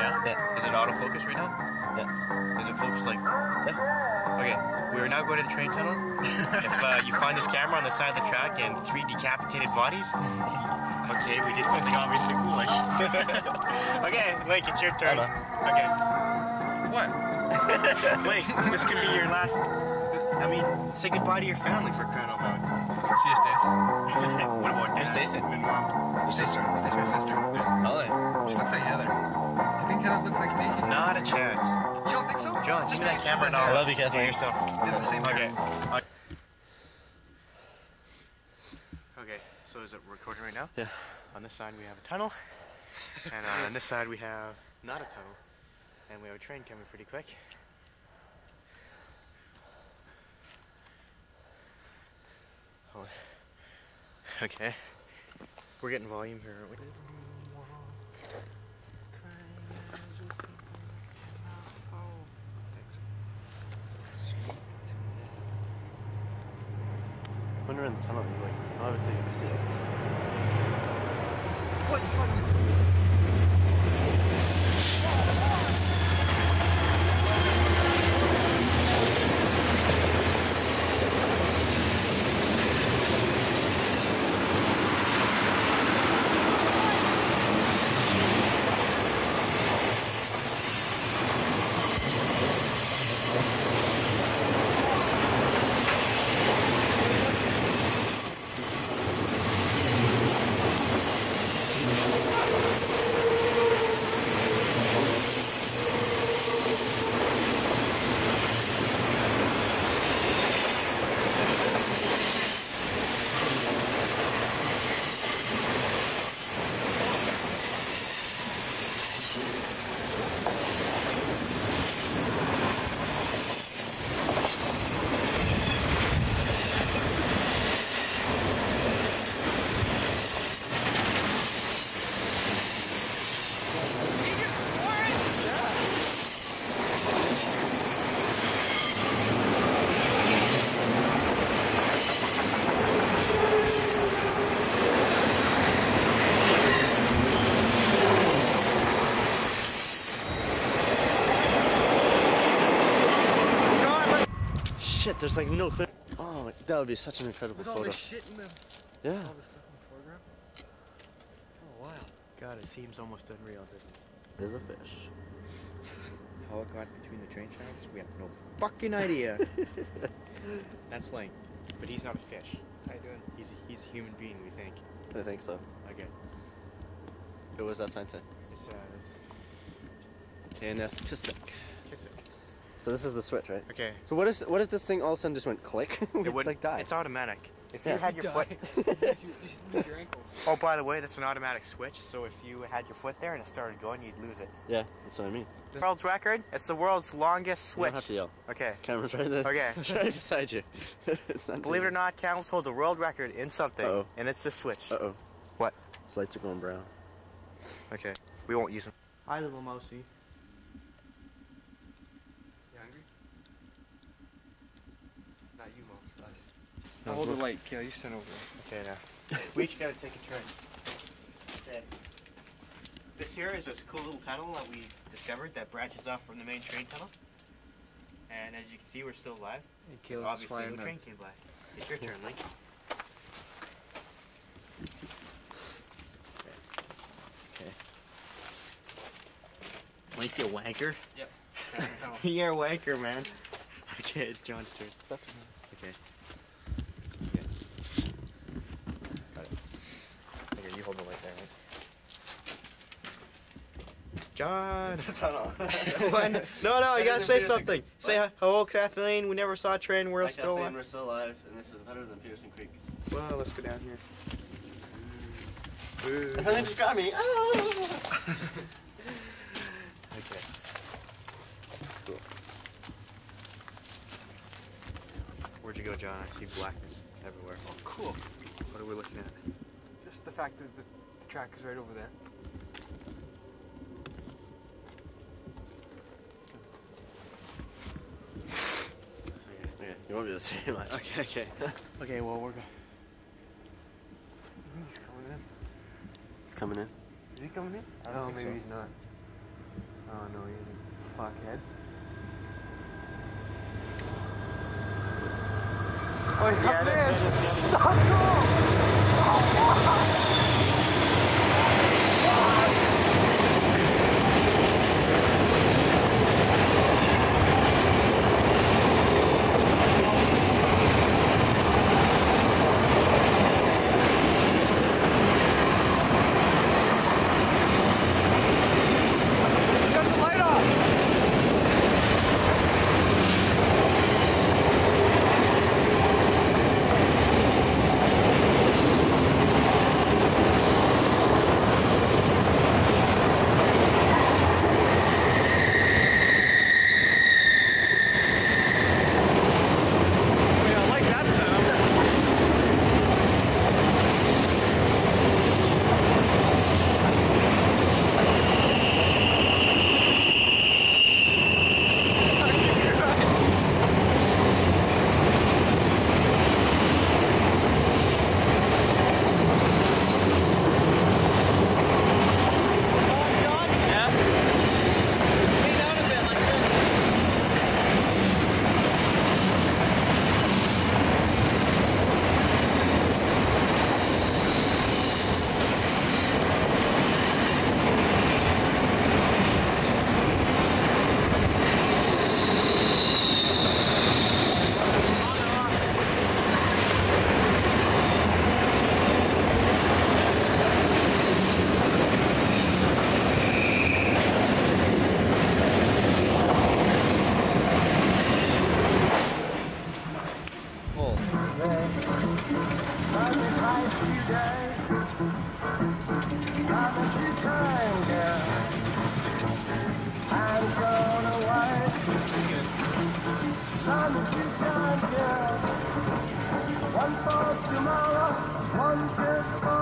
now? Yeah. Is it autofocus right now? Yeah. Is it focused like? Yeah. Okay, we are now going to the train tunnel. if uh, you find this camera on the side of the track and three decapitated bodies, okay, we did something obviously foolish. okay, Linc, it's your turn. Okay, What? Linc, this could be your last. I mean, say goodbye to your family for crying out loud. See you, Stace. what about dad? Stacy? And mom? Your sister. Stace, my sister. Oh, yeah. She looks like Heather. Do think Heather looks like Stacy? Not a chance. You don't think so? John, Just give me that camera it's now. I love you, Kathleen. yourself. They have the same hair. Okay. Okay, so is it recording right now? Yeah. On this side we have a tunnel, and uh, on this side we have not a tunnel, and we have a train coming pretty quick. Oh. Okay. We're getting volume here, aren't we? When we're in the tunnel, you're like, obviously you're gonna see it. Shit, there's like no clear. Oh, that would be such an incredible With all photo. this shit in the, Yeah. all this stuff in the foreground. Oh, wow. God, it seems almost unreal, doesn't it? There's a fish. How it got between the train tracks, we have no fucking idea. That's Linc, but he's not a fish. How you doing? He's a, he's a human being, we think. I think so. Okay. Who was that sign say? It says KNS Kissick. kiss it. So this is the switch, right? Okay. So what if what if this thing all of a sudden just went click? It would like die. It's automatic. If Yeah. you had your Die. foot. you, should, you should lose your ankles. Oh, by the way, that's an automatic switch. So if you had your foot there and it started going, you'd lose it. Yeah, that's what I mean. The world's record. It's the world's longest You switch. don't have to yell. Okay. Camera's right there. Okay. it's right beside you. it's not. Believe it or not, Camels hold the world record in something, Uh-oh. and it's the switch. Uh oh. What? His lights are going brown. Okay. We won't use them. Hi, little mousey. You hungry? Not you, Mouse. Us. I'll hold the light. Kayla, you stand over there. Okay, now. we each gotta take a turn. Okay. This here is this cool little tunnel that we discovered that branches off from the main train tunnel. And as you can see, we're still alive. Hey, Kayla's Obviously, flying the train came by. It's your turn, Linc. Okay. Linc, you wanker. Yep. Stand in. You're a wanker, man. Okay, it's John's turn. Okay. Okay. Got it. Okay, you hold the light there, right? John! tunnel. No, no, you gotta say Peterson something. Say hi- hello, Kathleen. We never saw a train. We're Hi, still Kathleen, alive. we're still alive, and this is better than Pearson Creek. Well, let's go down here. And then just got me. Ah! Okay. Cool. Where'd you go, John? I see blackness everywhere. Oh, cool. What are we looking at? Just the fact that the, the track is right over there. Okay, okay, you won't be able to see much. Okay, okay. okay, well, we're going. He's coming in. It's coming in. Is he coming in? I No, oh, think maybe so. he's not. Oh, no, he has a fuckhead. Oh, Yeah, that's- that's- so cool! Shut One for tomorrow, one just for